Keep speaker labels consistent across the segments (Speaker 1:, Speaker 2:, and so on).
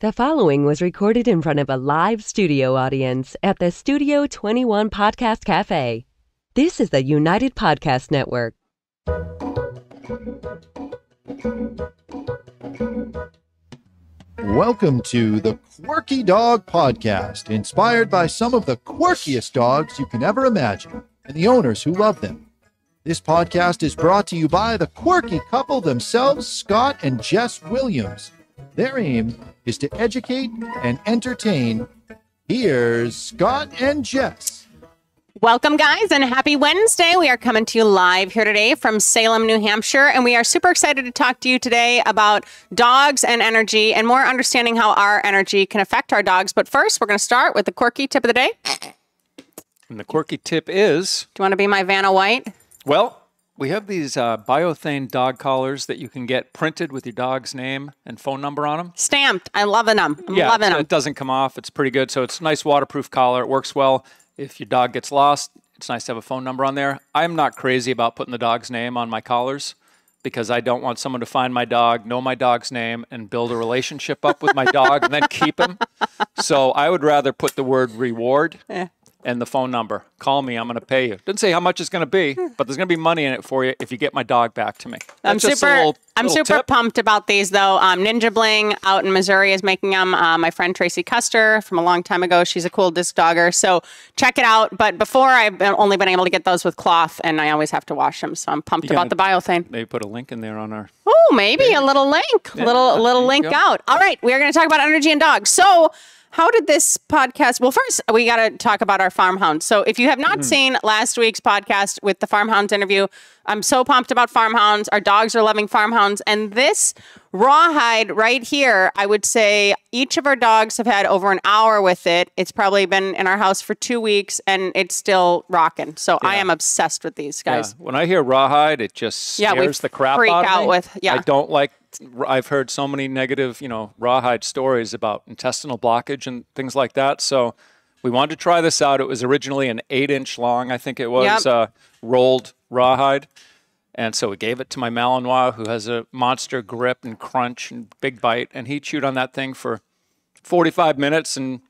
Speaker 1: The following was recorded in front of a live studio audience at the Studio 21 Podcast Cafe. This is the United Podcast Network.
Speaker 2: Welcome to the Quirky Dog Podcast, inspired by some of the quirkiest dogs you can ever imagine and the owners who love them. This podcast is brought to you by the quirky couple themselves, Scott and Jess Williams. Their aim is to educate and entertain. Here's Scott and Jess.
Speaker 3: Welcome, guys, and happy Wednesday. We are coming to you live here today from Salem, New Hampshire, and we are super excited to talk to you today about dogs and energy and more understanding how our energy can affect our dogs. But first, we're going to start with the quirky tip of the day.
Speaker 4: And the quirky tip is
Speaker 3: Do you want to be my Vanna White?
Speaker 4: well, we have these uh, biothane dog collars that you can get printed with your dog's name and phone number on them.
Speaker 3: Stamped. I'm loving them. I'm
Speaker 4: yeah,
Speaker 3: loving them.
Speaker 4: it doesn't come off. It's pretty good. So it's a nice waterproof collar. It works well. If your dog gets lost, it's nice to have a phone number on there. I'm not crazy about putting the dog's name on my collars because I don't want someone to find my dog, know my dog's name, and build a relationship up with my dog and then keep him. So I would rather put the word reward
Speaker 3: Eh.
Speaker 4: And the phone number. Call me, I'm going to pay you. Didn't say how much it's going to be, but there's going to be money in it for you if you get my dog back to me.
Speaker 3: I'm
Speaker 4: That's a
Speaker 3: super.
Speaker 4: little-
Speaker 3: I'm
Speaker 4: little
Speaker 3: super
Speaker 4: tip.
Speaker 3: pumped about these though. Um, Ninja Bling out in Missouri is making them. Uh, my friend Tracy Custer from a long time ago. She's a cool disc dogger. So check it out. But before I've only been able to get those with cloth, and I always have to wash them. So I'm pumped about the biothane.
Speaker 4: Maybe put a link in there on our.
Speaker 3: Oh, maybe a little link, little little link
Speaker 4: go.
Speaker 3: out. All right, we are going to talk about energy and dogs. So, how did this podcast? Well, first we got to talk about our farmhounds. So, if you have
Speaker 4: Mm-hmm.
Speaker 3: not seen last week's podcast with the farmhounds interview, I'm so pumped about farmhounds. Our dogs are loving farmhounds, and this rawhide right here, I would say each of our dogs have had over an hour with it. It's probably been in our house for two weeks, and it's still rocking. So, I am obsessed with these
Speaker 4: Yeah.
Speaker 3: guys.
Speaker 4: When I hear rawhide, it just
Speaker 3: Yeah,
Speaker 4: scares
Speaker 3: we
Speaker 4: the crap
Speaker 3: freak
Speaker 4: out of
Speaker 3: out
Speaker 4: me.
Speaker 3: with- yeah.
Speaker 4: I don't like. I've heard so many negative, you know, rawhide stories about intestinal blockage and things like that. So we wanted to try this out. It was originally an eight-inch long, I think it was,
Speaker 3: Yep.
Speaker 4: uh, rolled rawhide. And so we gave it to my Malinois, who has a monster grip and crunch and big bite, and he chewed on that thing for 45 minutes and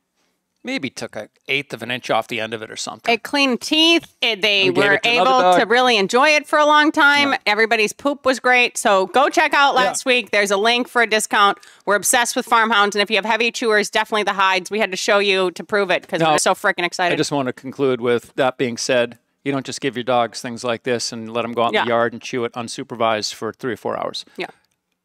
Speaker 4: maybe took an eighth of an inch off the end of it or something.
Speaker 3: It cleaned teeth. It, they
Speaker 4: We
Speaker 3: were
Speaker 4: to
Speaker 3: able to really enjoy it for a long time. Everybody's poop was great. So go check out last week. There's a link for a discount. We're obsessed with farmhounds. And if you have heavy chewers, definitely the hides. We had to show you to prove it because
Speaker 4: No,
Speaker 3: we're so freaking excited.
Speaker 4: I just want to conclude with that being said, you don't just give your dogs things like this and let them go out in the yard and chew it unsupervised for three or four hours.
Speaker 3: yeah.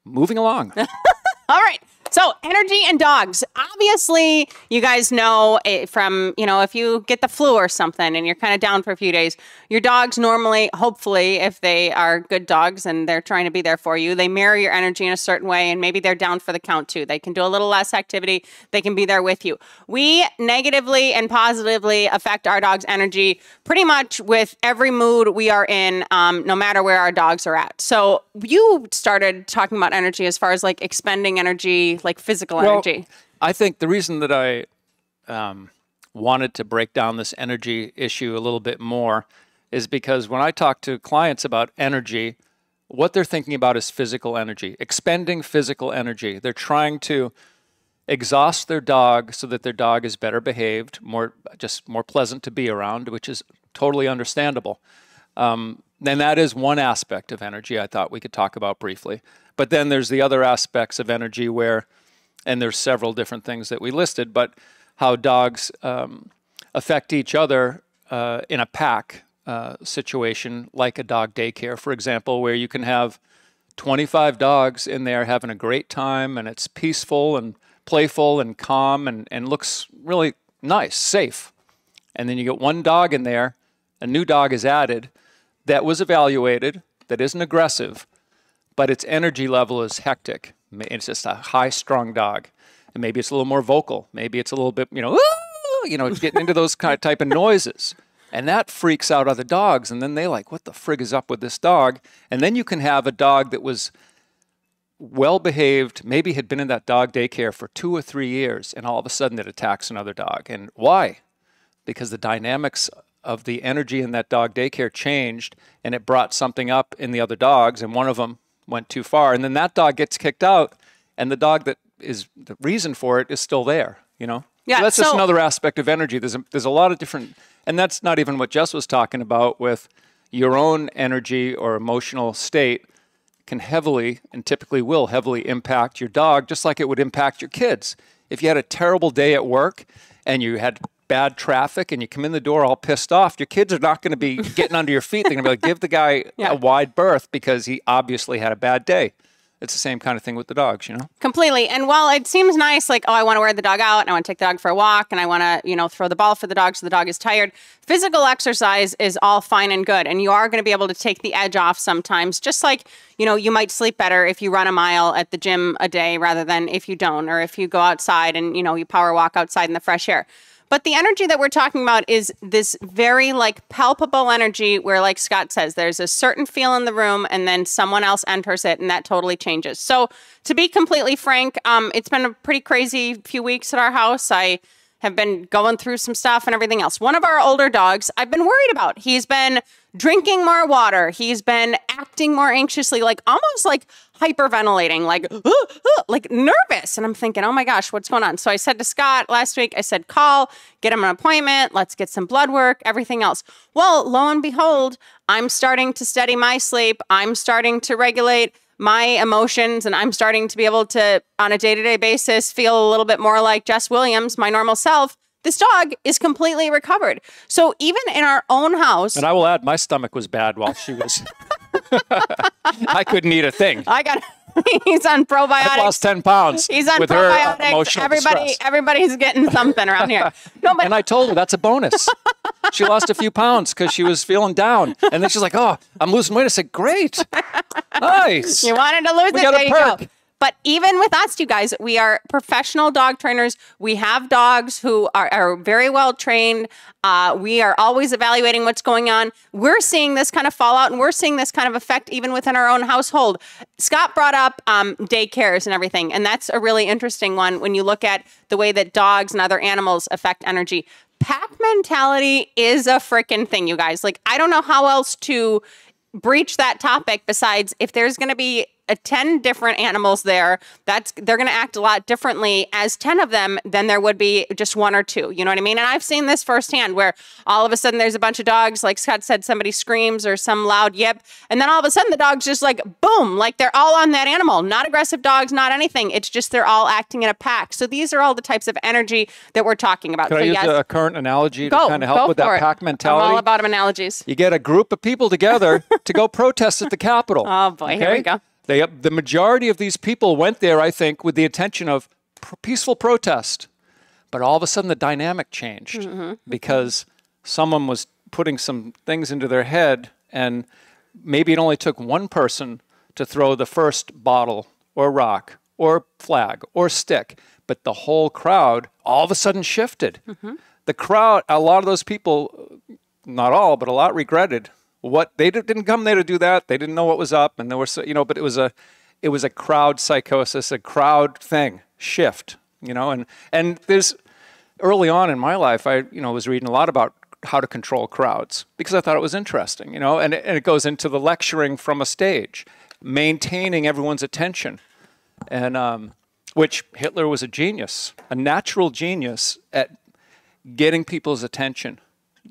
Speaker 4: Moving along.
Speaker 3: All right. So, energy and dogs. Obviously, you guys know it from, you know, if you get the flu or something and you're kind of down for a few days, your dogs normally, hopefully, if they are good dogs and they're trying to be there for you, they mirror your energy in a certain way and maybe they're down for the count too. They can do a little less activity, they can be there with you. We negatively and positively affect our dog's energy pretty much with every mood we are in, um, no matter where our dogs are at. So, you started talking about energy as far as like expending energy, like physical energy.
Speaker 4: I think the reason that I um, wanted to break down this energy issue a little bit more is because when I talk to clients about energy, what they're thinking about is physical energy, expending physical energy. They're trying to exhaust their dog so that their dog is better behaved, more just more pleasant to be around, which is totally understandable. Um, and that is one aspect of energy I thought we could talk about briefly. But then there's the other aspects of energy where, and there's several different things that we listed, but how dogs um, affect each other uh, in a pack uh, situation, like a dog daycare, for example, where you can have 25 dogs in there having a great time and it's peaceful and playful and calm and, and looks really nice, safe. And then you get one dog in there, a new dog is added that was evaluated, that isn't aggressive, but its energy level is hectic. It's just a high strung dog. And maybe it's a little more vocal. Maybe it's a little bit, you know, you know, it's getting into those kind of type of noises. And that freaks out other dogs. And then they like, what the frig is up with this dog? And then you can have a dog that was well behaved, maybe had been in that dog daycare for two or three years, and all of a sudden it attacks another dog. And why? Because the dynamics of the energy in that dog daycare changed and it brought something up in the other dogs, and one of them went too far. And then that dog gets kicked out, and the dog that is the reason for it is still there. You know.
Speaker 3: Yeah,
Speaker 4: So that's just another aspect of energy. There's a, there's a lot of different, and that's not even what Jess was talking about with your own energy or emotional state can heavily and typically will heavily impact your dog, just like it would impact your kids. If you had a terrible day at work and you had bad traffic and you come in the door all pissed off, your kids are not going to be getting under your feet. They're going to be like, give the guy
Speaker 3: Yeah.
Speaker 4: a wide berth because he obviously had a bad day. It's the same kind of thing with the dogs, you know?
Speaker 3: Completely. And while it seems nice, like, oh, I want to wear the dog out and I want to take the dog for a walk and I want to, you know, throw the ball for the dog so the dog is tired, physical exercise is all fine and good. And you are going to be able to take the edge off sometimes, just like, you know, you might sleep better if you run a mile at the gym a day rather than if you don't, or if you go outside and, you know, you power walk outside in the fresh air. But the energy that we're talking about is this very like palpable energy where, like Scott says, there's a certain feel in the room and then someone else enters it and that totally changes. So, to be completely frank, um, it's been a pretty crazy few weeks at our house. I have been going through some stuff and everything else. One of our older dogs, I've been worried about. He's been drinking more water. He's been acting more anxiously, like almost like hyperventilating, like like nervous. And I'm thinking, oh my gosh, what's going on? So I said to Scott last week, I said, call, get him an appointment, let's get some blood work, everything else. Well, lo and behold, I'm starting to steady my sleep. I'm starting to regulate my emotions and I'm starting to be able to, on a day to day basis, feel a little bit more like Jess Williams, my normal self. This dog is completely recovered. So even in our own house,
Speaker 4: And I will add, my stomach was bad while she was. I couldn't eat a thing.
Speaker 3: I got he's on probiotics.
Speaker 4: I lost 10 pounds
Speaker 3: He's on
Speaker 4: with her uh,
Speaker 3: probiotics.
Speaker 4: emotional
Speaker 3: Everybody,
Speaker 4: distress.
Speaker 3: everybody's getting something around here. No, but
Speaker 4: And I told her that's a bonus. she lost a few pounds because she was feeling down. And then she's like, oh, I'm losing weight. I said, great. Nice.
Speaker 3: you wanted to lose
Speaker 4: We
Speaker 3: it. There you go. But even with us, you guys, we are professional dog trainers. We have dogs who are, are very well trained. Uh, we are always evaluating what's going on. We're seeing this kind of fallout and we're seeing this kind of effect even within our own household. Scott brought up um, daycares and everything, and that's a really interesting one when you look at the way that dogs and other animals affect energy. Pack mentality is a freaking thing, you guys. Like, I don't know how else to breach that topic besides if there's going to be Uh, 10 different animals there that's they're going to act a lot differently as 10 of them than there would be just one or two you know what i mean and i've seen this firsthand where all of a sudden there's a bunch of dogs like scott said somebody screams or some loud yip and then all of a sudden the dog's just like boom like they're all on that animal not aggressive dogs not anything it's just they're all acting in a pack so these are all the types of energy that we're talking about
Speaker 4: Can
Speaker 3: so
Speaker 4: I use
Speaker 3: yes
Speaker 4: a current analogy
Speaker 3: go
Speaker 4: to kind of help with that
Speaker 3: it.
Speaker 4: pack
Speaker 3: i'm
Speaker 4: mentality?
Speaker 3: all about analogies
Speaker 4: you get a group of people together to go protest at the Capitol.
Speaker 3: Oh, boy, here we go.
Speaker 4: They, the majority of these people went there, I think, with the intention of pr- peaceful protest. But all of a sudden, the dynamic changed
Speaker 3: Mm-hmm.
Speaker 4: because someone was putting some things into their head, and maybe it only took one person to throw the first bottle or rock or flag or stick, but the whole crowd all of a sudden shifted.
Speaker 3: Mm-hmm.
Speaker 4: The crowd, a lot of those people, not all, but a lot regretted what they did- didn't come there to do that. They didn't know what was up, and there was, you know, but it was a, it was a crowd psychosis, a crowd thing, shift, you know, and and there's early on in my life, I you know was reading a lot about how to control crowds because I thought it was interesting, you know, and it, and it goes into the lecturing from a stage, maintaining everyone's attention, and um, which Hitler was a genius, a natural genius at getting people's attention,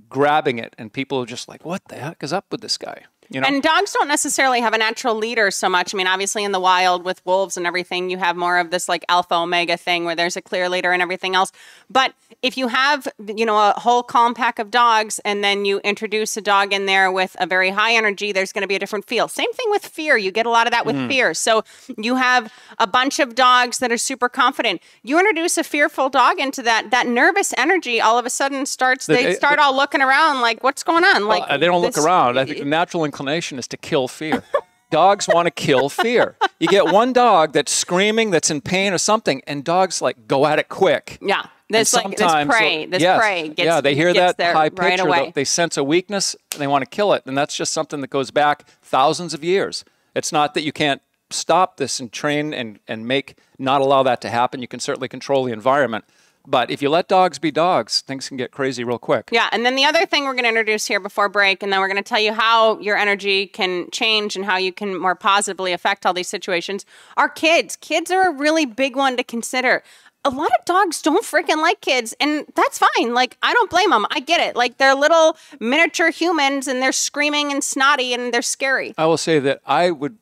Speaker 4: grabbing it, and people are just like, "What the heck is up with this guy?" You know,
Speaker 3: And dogs don't necessarily have a natural leader so much. I mean, obviously in the wild with wolves and everything, you have more of this like alpha omega thing where there's a clear leader and everything else. But if you have, you know, a whole calm pack of dogs and then you introduce a dog in there with a very high energy, there's going to be a different feel. Same thing with fear. You get a lot of that with
Speaker 4: Mm.
Speaker 3: fear. So you have a bunch of dogs that are super confident. You introduce a fearful dog into that, that nervous energy all of a sudden starts, they start all looking around like, what's going on? Like,
Speaker 4: they don't look
Speaker 3: this-
Speaker 4: around. I think the natural inclination is to kill fear. dogs want to kill fear. You get one dog that's screaming, that's in pain or something, and dogs like go at it quick.
Speaker 3: Yeah.
Speaker 4: And
Speaker 3: This like this prey, this
Speaker 4: yes,
Speaker 3: prey gets
Speaker 4: yeah, they hear that high
Speaker 3: right away.
Speaker 4: they- they sense a weakness, and they want to kill it, and that's just something that goes back thousands of years. It's not that you can't stop this and train and and make not allow that to happen. You can certainly control the environment, But if you let dogs be dogs, things can get crazy real quick.
Speaker 3: Yeah, and then the other thing we're going to introduce here before break, and then we're going to tell you how your energy can change and how you can more positively affect all these situations are kids. Kids are a really big one to consider. A lot of dogs don't freaking like kids, and that's fine. Like, I don't blame them. I get it. Like, they're little miniature humans and they're screaming and snotty and they're scary.
Speaker 4: I will say that I would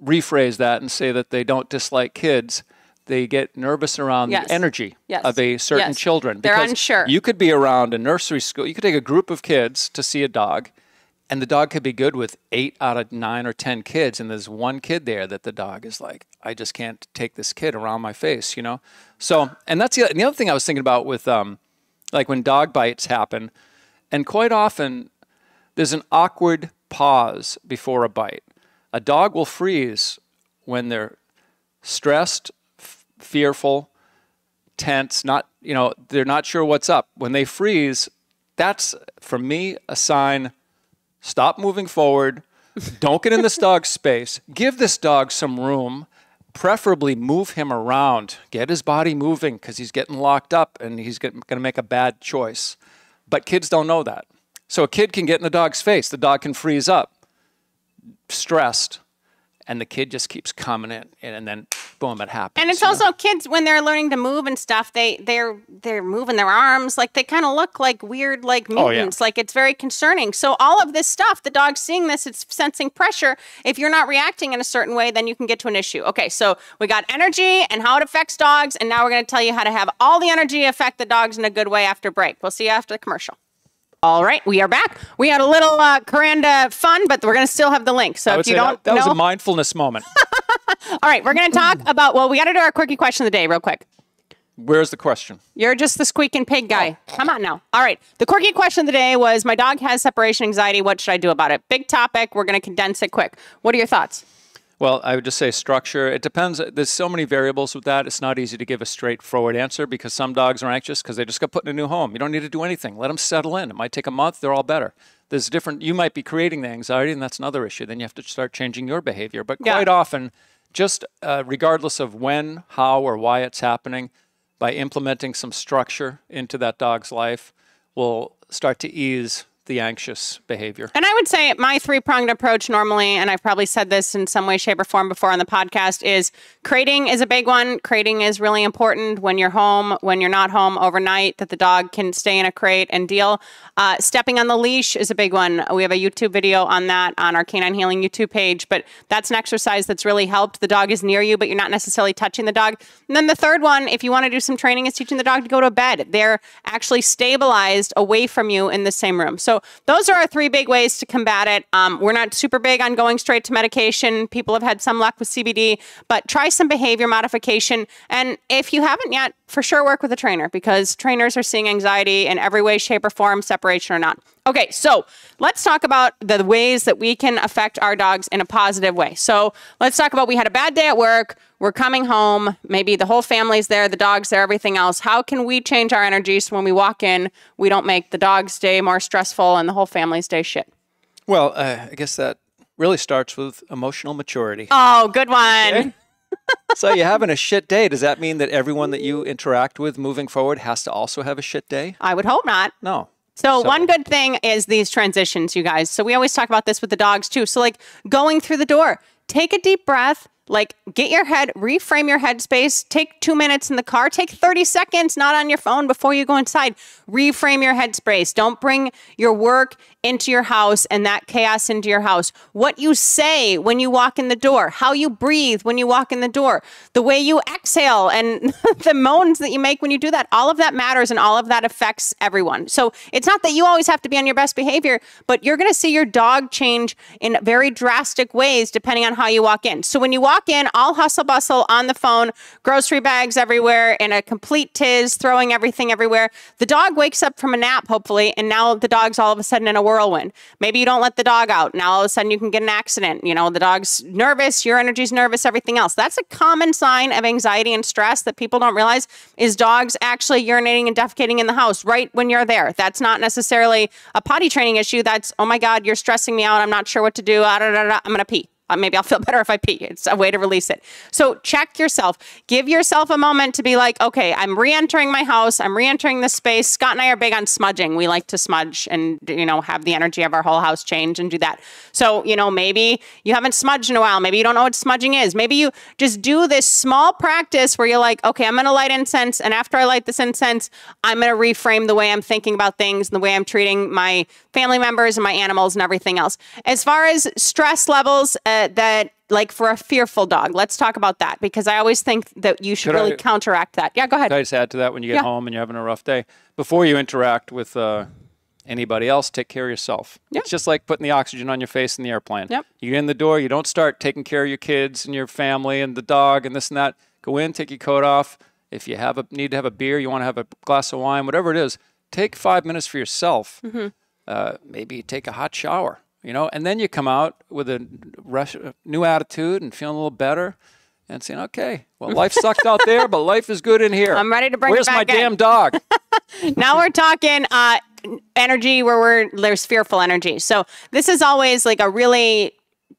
Speaker 4: rephrase that and say that they don't dislike kids. They get nervous around
Speaker 3: Yes.
Speaker 4: the energy
Speaker 3: Yes.
Speaker 4: of a certain
Speaker 3: Yes.
Speaker 4: children.
Speaker 3: They're unsure.
Speaker 4: You could be around a nursery school. You could take a group of kids to see a dog, and the dog could be good with eight out of nine or ten kids, and there's one kid there that the dog is like, I just can't take this kid around my face, you know. So, and that's the, the other thing I was thinking about with, um, like when dog bites happen, and quite often there's an awkward pause before a bite. A dog will freeze when they're stressed, fearful, tense, not, you know, they're not sure what's up. When they freeze, that's for me a sign stop moving forward. Don't get in this dog's space. Give this dog some room. Preferably move him around. Get his body moving because he's getting locked up and he's going to make a bad choice. But kids don't know that. So a kid can get in the dog's face. The dog can freeze up, stressed, and the kid just keeps coming in, and then boom, it happens.
Speaker 3: And it's
Speaker 4: you know?
Speaker 3: also kids when they're learning to move and stuff. They they're they're moving their arms like they kind of look like weird like
Speaker 4: Oh, yeah.
Speaker 3: Like it's very concerning. So all of this stuff, the dog's seeing this, it's sensing pressure. If you're not reacting in a certain way, then you can get to an issue. Okay, so we got energy and how it affects dogs, and now we're going to tell you how to have all the energy affect the dogs in a good way after break. We'll see you after the commercial. All right, we are back. We had a little uh, Kuranda fun, but we're going to still have the link. So if you don't
Speaker 4: that, that was a mindfulness moment.
Speaker 3: all right, we're going to talk about. Well, we got to do our quickie question of the day real quick.
Speaker 4: Where's the question?
Speaker 3: You're just the squeaking pig guy. Come on now. All right. The quirky question of the day was My dog has separation anxiety. What should I do about it? Big topic. We're going to condense it quick. What are your thoughts?
Speaker 4: Well, I would just say structure. It depends. There's so many variables with that. It's not easy to give a straightforward answer because some dogs are anxious because they just got put in a new home. You don't need to do anything. Let them settle in. It might take a month. They're all better. There's different. You might be creating the anxiety, and that's another issue. Then you have to start changing your behavior. But
Speaker 3: Yeah.
Speaker 4: quite often, just uh, regardless of when, how, or why it's happening, by implementing some structure into that dog's life, will start to ease the anxious behavior.
Speaker 3: And I would say my three pronged approach normally, and I've probably said this in some way, shape, or form before on the podcast, is crating is a big one. Crating is really important when you're home, when you're not home overnight, that the dog can stay in a crate and deal. Uh, stepping on the leash is a big one. We have a YouTube video on that on our Canine Healing YouTube page, but that's an exercise that's really helped. The dog is near you, but you're not necessarily touching the dog. And then the third one, if you want to do some training, is teaching the dog to go to bed. They're actually stabilized away from you in the same room. So those are our three big ways to combat it. Um, we're not super big on going straight to medication. People have had some luck with CBD, but try some behavior modification. And if you haven't yet, for sure work with a trainer because trainers are seeing anxiety in every way, shape, or form, separation or not. Okay, so let's talk about the ways that we can affect our dogs in a positive way. So let's talk about we had a bad day at work, we're coming home, maybe the whole family's there, the dog's there, everything else. How can we change our energy so when we walk in, we don't make the dog's day more stressful and the whole family's day shit?
Speaker 4: Well, uh, I guess that really starts with emotional maturity.
Speaker 3: Oh, good one.
Speaker 4: So you're having a shit day. Does that mean that everyone that you interact with moving forward has to also have a shit day?
Speaker 3: I would hope not.
Speaker 4: No.
Speaker 3: So,
Speaker 4: So-
Speaker 3: one good thing is these transitions, you guys. So we always talk about this with the dogs too. So like going through the door, take a deep breath, like get your head, reframe your headspace, take two minutes in the car, take 30 seconds, not on your phone before you go inside. Reframe your headspace. Don't bring your work into your house and that chaos into your house. What you say when you walk in the door, how you breathe when you walk in the door, the way you exhale and the moans that you make when you do that, all of that matters and all of that affects everyone. So it's not that you always have to be on your best behavior, but you're going to see your dog change in very drastic ways depending on how you walk in. So when you walk in, all hustle bustle on the phone, grocery bags everywhere, in a complete tiz, throwing everything everywhere. The dog wakes up from a nap, hopefully, and now the dog's all of a sudden in a whirlwind. Maybe you don't let the dog out. Now all of a sudden you can get an accident. You know, the dog's nervous, your energy's nervous, everything else. That's a common sign of anxiety and stress that people don't realize is dogs actually urinating and defecating in the house right when you're there. That's not necessarily a potty training issue. That's, oh my God, you're stressing me out. I'm not sure what to do. Ah, I'm going to pee. Uh, maybe I'll feel better if I pee. It's a way to release it. So check yourself. Give yourself a moment to be like, okay, I'm re-entering my house. I'm re-entering the space. Scott and I are big on smudging. We like to smudge and you know have the energy of our whole house change and do that. So you know maybe you haven't smudged in a while. Maybe you don't know what smudging is. Maybe you just do this small practice where you're like, okay, I'm going to light incense, and after I light this incense, I'm going to reframe the way I'm thinking about things and the way I'm treating my family members and my animals and everything else. As far as stress levels, uh, that like for a fearful dog, let's talk about that because I always think that you should
Speaker 4: Could
Speaker 3: really
Speaker 4: I-
Speaker 3: counteract that. Yeah, go ahead.
Speaker 4: Can I just add to that when you get
Speaker 3: Yeah.
Speaker 4: home and you're having a rough day? Before you interact with uh, anybody else, take care of yourself. It's just like putting the oxygen on your face in the airplane.
Speaker 3: Yep.
Speaker 4: You get in the door, you don't start taking care of your kids and your family and the dog and this and that. Go in, take your coat off. If you have a need to have a beer, you want to have a glass of wine, whatever it is, take five minutes for yourself.
Speaker 3: Mm-hmm.
Speaker 4: Uh, maybe take a hot shower, you know, and then you come out with a rush, new attitude and feeling a little better. And saying, okay, well, life sucked out there, but life is good in here.
Speaker 3: I'm ready to bring it
Speaker 4: Where's my
Speaker 3: in."
Speaker 4: damn dog?
Speaker 3: now we're talking uh, energy where we're there's fearful energy. So this is always like a really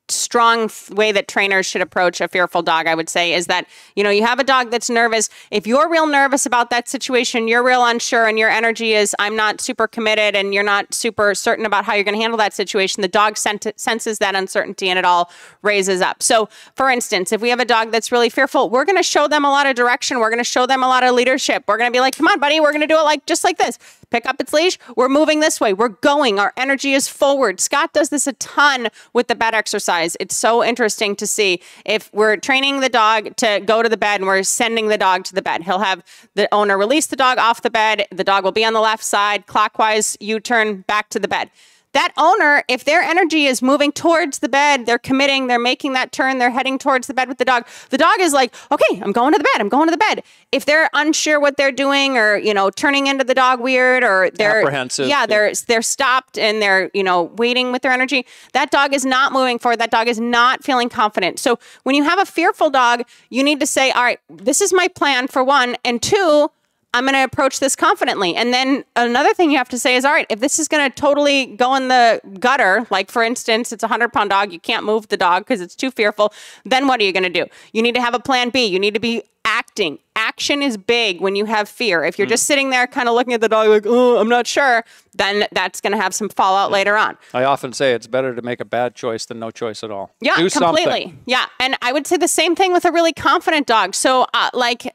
Speaker 3: strong way that trainers should approach a fearful dog i would say is that you know you have a dog that's nervous. If you're real nervous about that situation you're real unsure and your energy is i'm not super committed and you're not super certain about how you're going to handle that situation the dog sent- senses that uncertainty and it all raises up. So for instance if we have a dog that's really fearful we're going to show them a lot of direction. We're going to show them a lot of leadership. We're going to be like come on buddy we're going to do it like just like this pick up its leash. We're moving this way. We're going. Our energy is forward. Scott does this a ton with the bed exercise. It's so interesting to see if we're training the dog to go to the bed and we're sending the dog to the bed. He'll have the owner release the dog off the bed. The dog will be on the left side, clockwise, U turn back to the bed that owner, if their energy is moving towards the bed, they're committing, they're making that turn, they're heading towards the bed with the dog. The dog is like, okay, I'm going to the bed, I'm going to the bed. If they're unsure what they're doing or, you know, turning into the dog weird or they're
Speaker 4: Apprehensive.
Speaker 3: Yeah, they're they're stopped and they're, you know, waiting with their energy. That dog is not moving forward. That dog is not feeling confident. So when you have a fearful dog, you need to say, all right, this is my plan for one. And two, I'm going to approach this confidently. And then another thing you have to say is, all right, if this is going to totally go in the gutter, like for instance, it's a 100 pound dog, you can't move the dog because it's too fearful, then what are you going to do? You need to have a plan B. You need to be acting. Action is big when you have fear. If you're just sitting there kind of looking at the dog like, oh, I'm not sure, then that's going to have some fallout later on.
Speaker 4: I often say it's better to make a bad choice than no choice at all.
Speaker 3: Yeah,
Speaker 4: Do
Speaker 3: completely.
Speaker 4: something.
Speaker 3: Yeah, and I would say the same thing with a really confident dog. So, uh, like,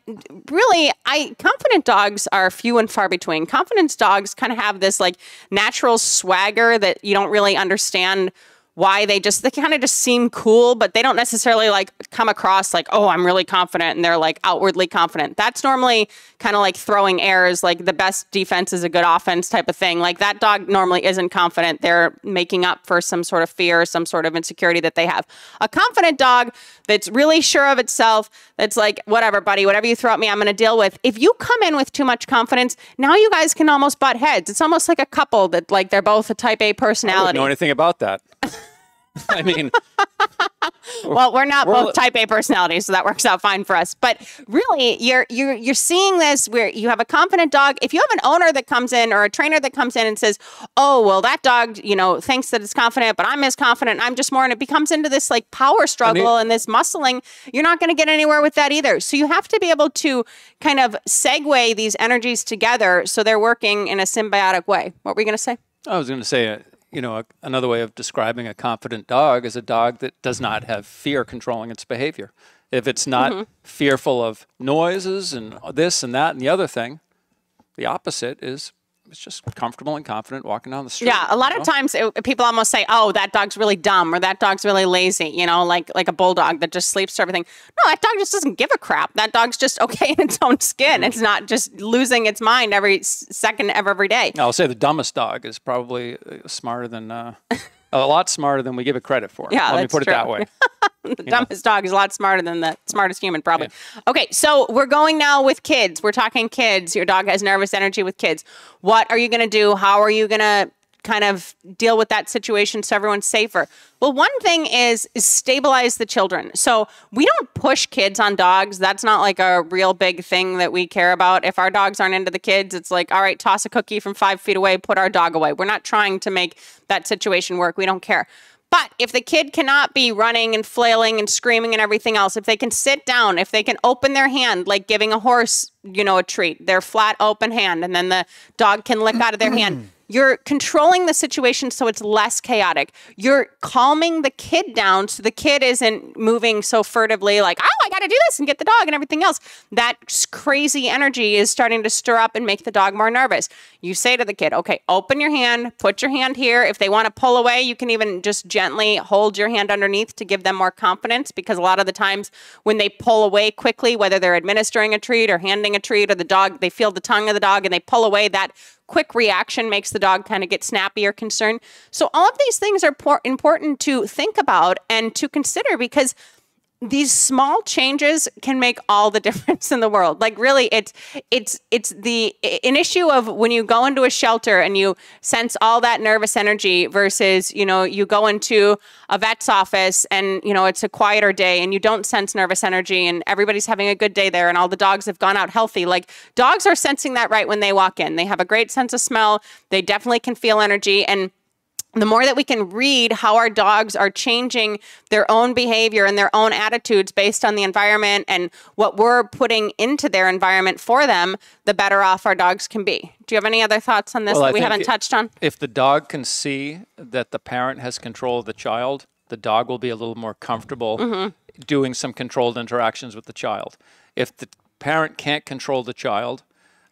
Speaker 3: really, I confident dogs are few and far between. Confidence dogs kind of have this like natural swagger that you don't really understand why they just they kind of just seem cool but they don't necessarily like come across like oh i'm really confident and they're like outwardly confident. That's normally kind of like throwing airs like the best defense is a good offense type of thing. Like that dog normally isn't confident. They're making up for some sort of fear some sort of insecurity that they have. A confident dog that's really sure of itself that's like whatever buddy whatever you throw at me i'm going to deal with. If you come in with too much confidence now you guys can almost butt heads. It's almost like a couple that like they're both a type a personality
Speaker 4: know anything about that. I mean,
Speaker 3: Well, we're not
Speaker 4: We're
Speaker 3: both type A personalities, so that works out fine for us. But really, you're you're you're seeing this where you have a confident dog. If you have an owner that comes in or a trainer that comes in and says, "Oh, well, that dog, you know, thinks that it's confident, but I'm as confident. I'm just more," and it becomes into this like power struggle and this muscling. You're not going to get anywhere with that either. So you have to be able to kind of segue these energies together so they're working in a symbiotic way. What were you going to say?
Speaker 4: I was going to say, uh, you know, a, another way of describing a confident dog is a dog that does not have fear controlling its behavior. If it's not
Speaker 3: Mm-hmm.
Speaker 4: fearful of noises and this and that and the other thing, the opposite is it's just comfortable and confident walking down the street.
Speaker 3: Yeah, a lot
Speaker 4: you
Speaker 3: of times it, people almost say, "Oh, that dog's really dumb," or "That dog's really lazy." You know, like like a bulldog that just sleeps through everything. No, that dog just doesn't give a crap. That dog's just okay in its own skin. It's not just losing its mind every second of every day.
Speaker 4: I'll say the dumbest dog is probably uh, smarter than uh, a lot smarter than we give it credit for.
Speaker 3: Yeah,
Speaker 4: let me put
Speaker 3: true.
Speaker 4: it that way.
Speaker 3: The dumbest dog is a lot smarter than the smartest human, probably. Okay, so we're going now with kids. We're talking kids. Your dog has nervous energy with kids. What are you going to do? How are you going to kind of deal with that situation so everyone's safer? Well, one thing is, is stabilize the children. So we don't push kids on dogs. That's not like a real big thing that we care about. If our dogs aren't into the kids, it's like, all right, toss a cookie from five feet away, put our dog away. We're not trying to make that situation work. We don't care. But if the kid cannot be running and flailing and screaming and everything else, if they can sit down, if they can open their hand, like giving a horse, you know, a treat, their flat open hand, and then the dog can lick out of their hand. You're controlling the situation so it's less chaotic. You're calming the kid down so the kid isn't moving so furtively, like, oh, I got to do this and get the dog and everything else. That crazy energy is starting to stir up and make the dog more nervous. You say to the kid, okay, open your hand, put your hand here. If they want to pull away, you can even just gently hold your hand underneath to give them more confidence because a lot of the times when they pull away quickly, whether they're administering a treat or handing a treat or the dog, they feel the tongue of the dog and they pull away, that quick reaction makes the dog kind of get snappy or concerned. So, all of these things are por- important to think about and to consider because these small changes can make all the difference in the world. Like really it's it's it's the an issue of when you go into a shelter and you sense all that nervous energy versus you know you go into a vet's office and you know it's a quieter day and you don't sense nervous energy and everybody's having a good day there and all the dogs have gone out healthy. Like dogs are sensing that right when they walk in. They have a great sense of smell. They definitely can feel energy. And the more that we can read how our dogs are changing their own behavior and their own attitudes based on the environment and what we're putting into their environment for them, the better off our dogs can be. Do you have any other thoughts on this
Speaker 4: Well, I
Speaker 3: that we haven't touched on?
Speaker 4: If the dog can see that the parent has control of the child, the dog will be a little more comfortable
Speaker 3: Mm-hmm.
Speaker 4: doing some controlled interactions with the child. If the parent can't control the child,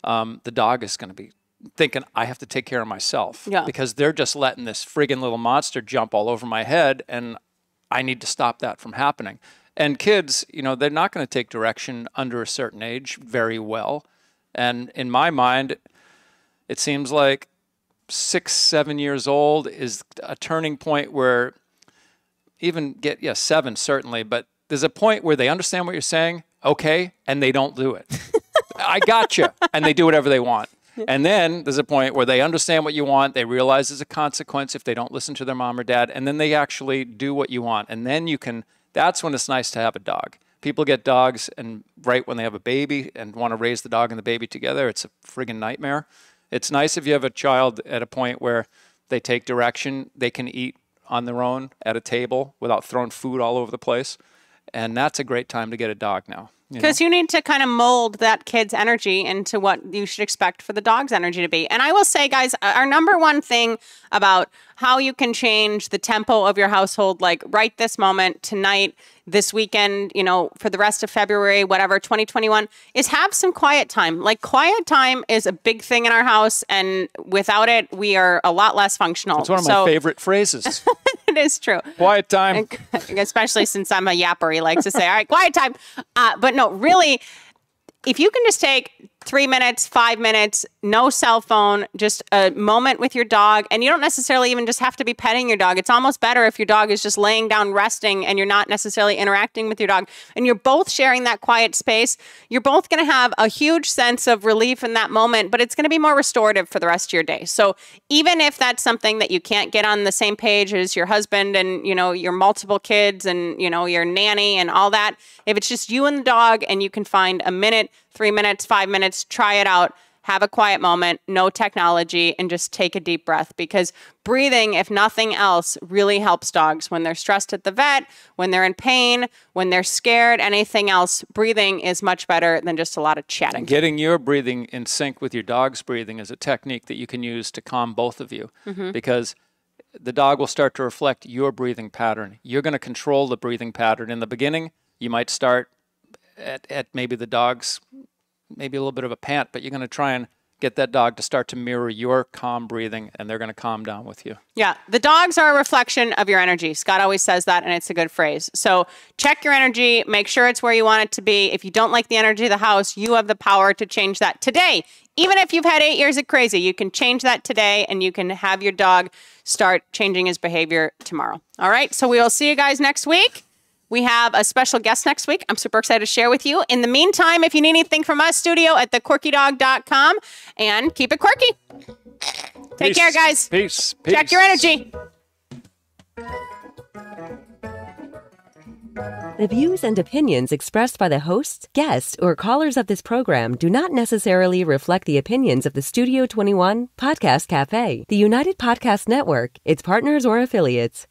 Speaker 4: um, the dog is going to be thinking, I have to take care of myself
Speaker 3: Yeah.
Speaker 4: because they're just letting this friggin' little monster jump all over my head, and I need to stop that from happening. And kids, you know, they're not going to take direction under a certain age very well. And in my mind, it seems like six, seven years old is a turning point where even get, yeah, seven certainly, but there's a point where they understand what you're saying, okay, and they don't do it. I got you. And they do whatever they want. And then there's a point where they understand what you want. They realize there's a consequence if they don't listen to their mom or dad. And then they actually do what you want. And then you can, that's when it's nice to have a dog. People get dogs, and right when they have a baby and want to raise the dog and the baby together, it's a friggin' nightmare. It's nice if you have a child at a point where they take direction, they can eat on their own at a table without throwing food all over the place. And that's a great time to get a dog now. You know?
Speaker 3: Because you need to kind of mold that kid's energy into what you should expect for the dog's energy to be. And I will say, guys, uh, our number one thing about how you can change the tempo of your household, like right this moment, tonight, this weekend, you know, for the rest of February, whatever, 2021, is have some quiet time. Like, quiet time is a big thing in our house. And without it, we are a lot less functional.
Speaker 4: It's one of my favorite phrases.
Speaker 3: it is true.
Speaker 4: Quiet time.
Speaker 3: especially since I'm a yapper. He likes to say, "All right, quiet time." Uh, but no, really, if you can just take three minutes, five minutes, no cell phone, just a moment with your dog, and you don't necessarily even just have to be petting your dog. It's almost better if your dog is just laying down resting and you're not necessarily interacting with your dog, and you're both sharing that quiet space. You're both going to have a huge sense of relief in that moment, but it's going to be more restorative for the rest of your day. So even if that's something that you can't get on the same page as your husband and you know your multiple kids and you know your nanny and all that, if it's just you and the dog and you can find a minute, three minutes, five minutes, try it out. Have a quiet moment, no technology, and just take a deep breath because breathing, if nothing else, really helps dogs when they're stressed at the vet, when they're in pain, when they're scared, anything else. Breathing is much better than just a lot of chatting.
Speaker 4: Getting your breathing in sync with your dog's breathing is a technique that you can use to calm both of you
Speaker 3: Mm-hmm.
Speaker 4: because the dog will start to reflect your breathing pattern. You're going to control the breathing pattern. In the beginning, you might start at, at maybe the dog's, maybe a little bit of a pant, but you're going to try and get that dog to start to mirror your calm breathing and they're going to calm down with you.
Speaker 3: Yeah, the dogs are a reflection of your energy. Scott always says that, and it's a good phrase. So check your energy, make sure it's where you want it to be. If you don't like the energy of the house, you have the power to change that today. Even if you've had eight years of crazy, you can change that today and you can have your dog start changing his behavior tomorrow. All right, so we will see you guys next week. We have a special guest next week. I'm super excited to share with you. In the meantime, if you need anything from us, studio at thequirkydog.com and keep it quirky. Take care, guys.
Speaker 4: Peace. Peace.
Speaker 3: Check your energy.
Speaker 1: The views and opinions expressed by the hosts, guests, or callers of this program do not necessarily reflect the opinions of the Studio 21 Podcast Cafe, the United Podcast Network, its partners, or affiliates.